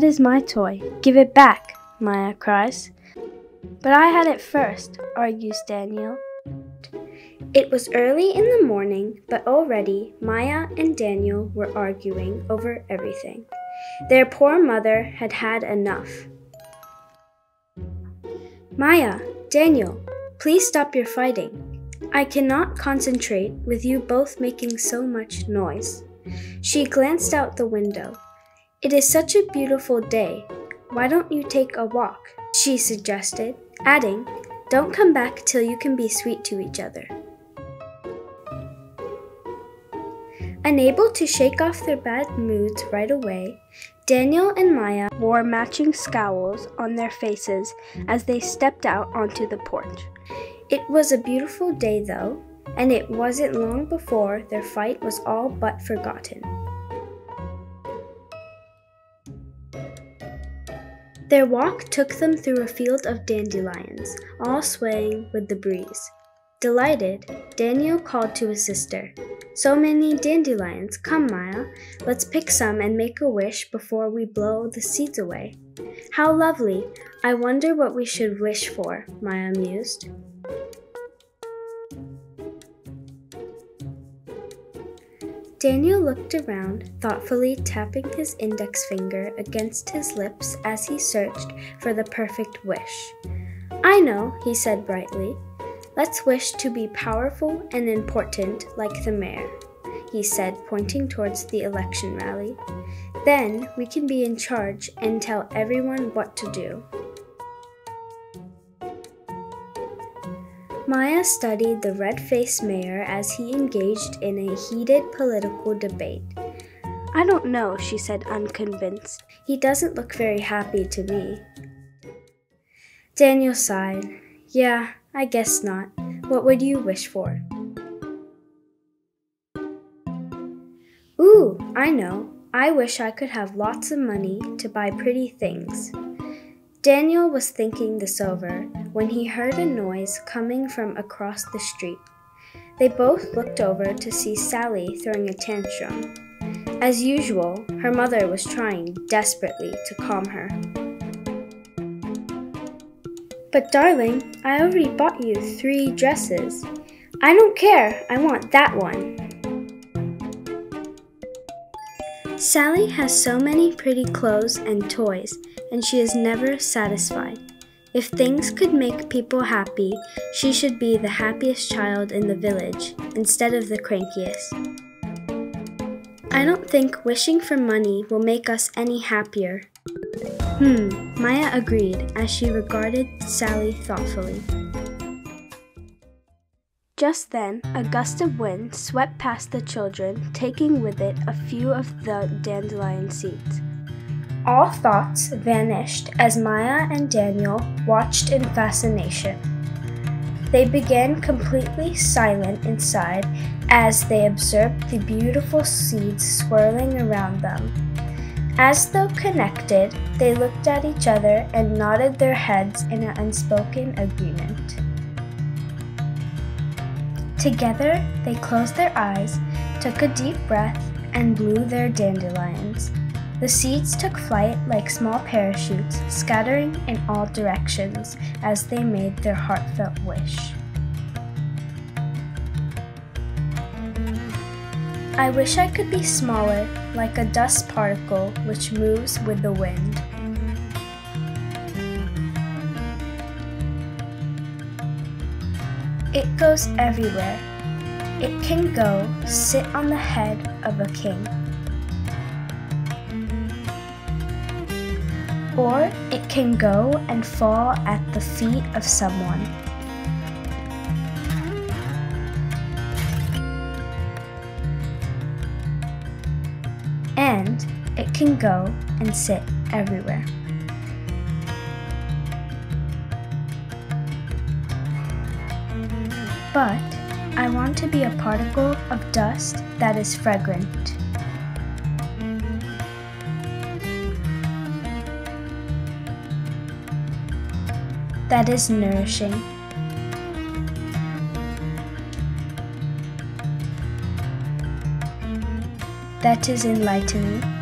That is my toy. Give it back, Maya cries. But I had it first, argues Daniel. It was early in the morning, but already Maya and Daniel were arguing over everything. Their poor mother had had enough. Maya, Daniel, please stop your fighting. I cannot concentrate with you both making so much noise. She glanced out the window. It is such a beautiful day. Why don't you take a walk? She suggested, adding, Don't come back till you can be sweet to each other. Unable to shake off their bad moods right away, Daniel and Maya wore matching scowls on their faces as they stepped out onto the porch. It was a beautiful day, though, and it wasn't long before their fight was all but forgotten. Their walk took them through a field of dandelions, all swaying with the breeze. Delighted, Daniel called to his sister. So many dandelions. Come, Maya. Let's pick some and make a wish before we blow the seeds away. How lovely. I wonder what we should wish for, Maya mused. Daniel looked around, thoughtfully tapping his index finger against his lips as he searched for the perfect wish. I know, he said brightly. Let's wish to be powerful and important like the mayor, he said, pointing towards the election rally. Then we can be in charge and tell everyone what to do. Maya studied the red faced mayor as he engaged in a heated political debate. I don't know, she said, unconvinced. He doesn't look very happy to me. Daniel sighed. Yeah, I guess not. What would you wish for? Ooh, I know. I wish I could have lots of money to buy pretty things. Daniel was thinking this over when he heard a noise coming from across the street. They both looked over to see Sally throwing a tantrum. As usual, her mother was trying desperately to calm her. But darling, I already bought you three dresses. I don't care, I want that one. Sally has so many pretty clothes and toys, and she is never satisfied. If things could make people happy, she should be the happiest child in the village instead of the crankiest. I don't think wishing for money will make us any happier. Hmm, Maya agreed as she regarded Sally thoughtfully. Just then, a gust of wind swept past the children, taking with it a few of the dandelion seeds. All thoughts vanished as Maya and Daniel watched in fascination. They began completely silent inside as they observed the beautiful seeds swirling around them. As though connected, they looked at each other and nodded their heads in an unspoken agreement. Together, they closed their eyes, took a deep breath, and blew their dandelions. The seeds took flight like small parachutes, scattering in all directions as they made their heartfelt wish. I wish I could be smaller, like a dust particle which moves with the wind. It goes everywhere. It can go sit on the head of a king. Or it can go and fall at the feet of someone. and it can go and sit everywhere. But I want to be a particle of dust that is fragrant. That is nourishing. that is enlightening.